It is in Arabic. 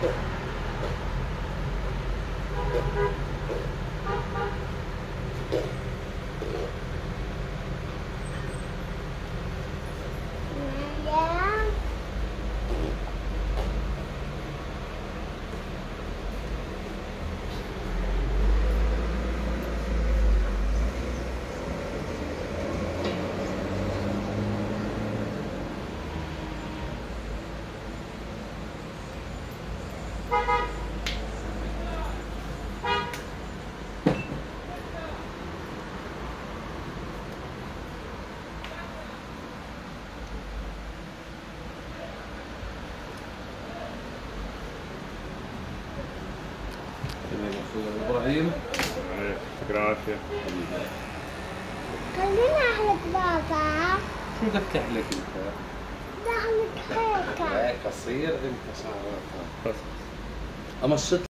Cool. إبراهيم. يعطيك العافية خليني احلق بابا. شو بدك تحلك أنت؟ بدي احلق هيك. هيك قصير أنت صار. امشط